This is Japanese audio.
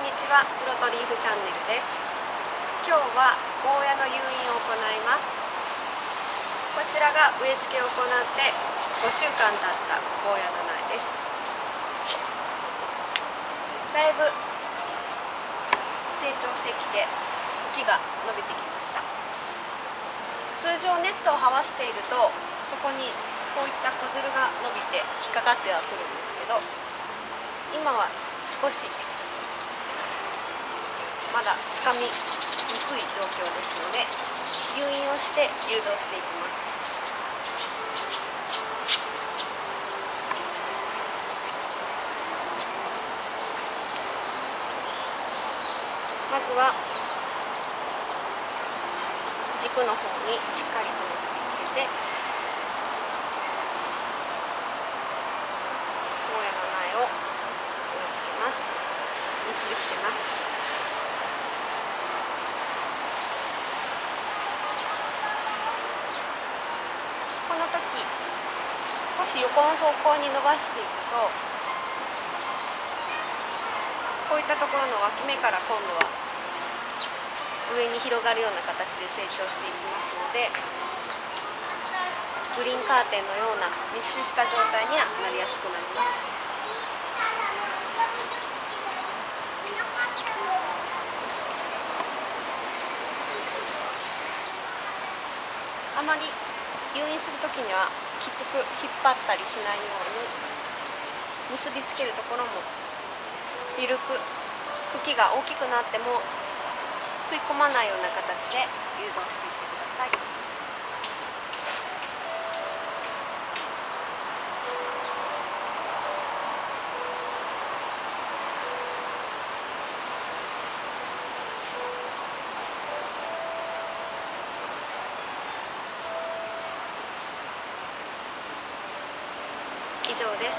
んにちはプロトリーフチャンネルです。今日はゴーヤの誘引を行います。こちらが植え付けを行って5週間経ったゴーヤの苗です。だいぶ成長してきて木が伸びてきました。通常ネットを這わしているとそこにこういった子づるが伸びて引っかかってはくるんですけど今は少しまだつかみにくい状況ですので誘引をして誘導していきます。まずは軸の方にしっかりと結びつけてゴーヤの苗を植え付けます結びつけますこの時少し横の方向に伸ばしていくとこういったところの脇芽から今度は上に広がるような形で成長していきますのでグリーンカーテンのような密集した状態にはなりやすくなります。あまり誘引する時にはきつく引っ張ったりしないように結びつけるところも緩く茎が大きくなっても食い込まないような形で誘導していってください。以上です。